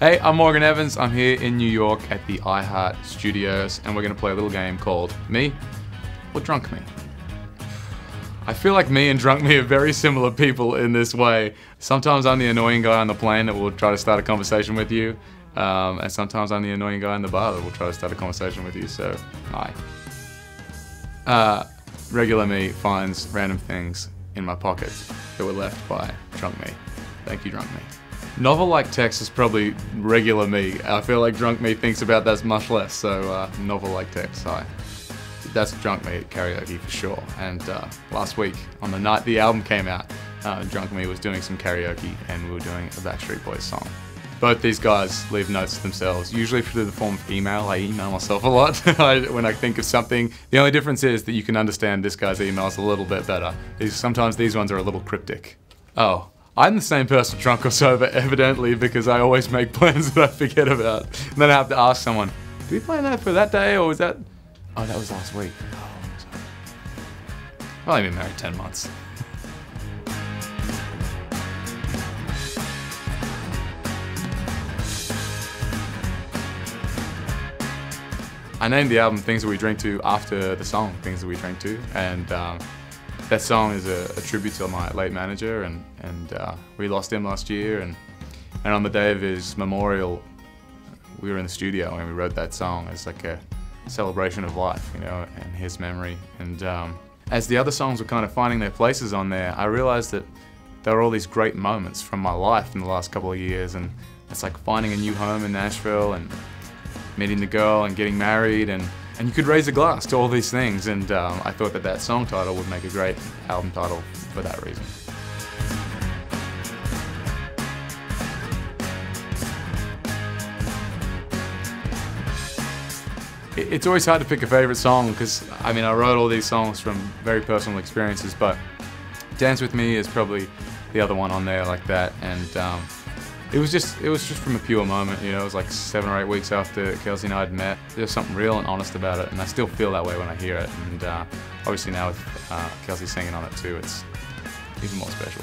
Hey, I'm Morgan Evans. I'm here in New York at the iHeart Studios, and we're going to play a little game called Me or Drunk Me. I feel like me and Drunk Me are very similar people in this way. Sometimes I'm the annoying guy on the plane that will try to start a conversation with you, um, and sometimes I'm the annoying guy in the bar that will try to start a conversation with you, so hi. Uh, regular me finds random things in my pockets that were left by Drunk Me. Thank you, Drunk Me. Novel like text is probably regular me. I feel like drunk me thinks about that much less, so uh, novel like text, hi. That's drunk me at karaoke for sure. And uh, last week, on the night the album came out, uh, Drunk Me was doing some karaoke and we were doing a Backstreet Boys song. Both these guys leave notes to themselves, usually through the form of email. I email myself a lot when I think of something. The only difference is that you can understand this guy's emails a little bit better. Sometimes these ones are a little cryptic. Oh, I'm the same person drunk or sober, evidently, because I always make plans that I forget about. And then I have to ask someone, did we plan that for that day or was that? Oh, that was last week. Oh. I've only been married 10 months. I named the album Things That We Drink To after the song Things That We Drink To, and um, that song is a, a, tribute to my late manager, and, and uh, we lost him last year, and, and on the day of his memorial, we were in the studio and we wrote that song as like a celebration of life, you know, and his memory. And um, as the other songs were kind of finding their places on there, I realized that there were all these great moments from my life in the last couple of years, and it's like finding a new home in Nashville and meeting the girl and getting married and, and you could raise a glass to all these things and um, I thought that that song title would make a great album title for that reason. It's always hard to pick a favorite song because I mean I wrote all these songs from very personal experiences but Dance With Me is probably the other one on there like that and um, it was just it was just from a pure moment, you know. It was like seven or eight weeks after Kelsea and I had met. There's something real and honest about it, and I still feel that way when I hear it. And uh, obviously now with uh, Kelsea singing on it too, it's even more special.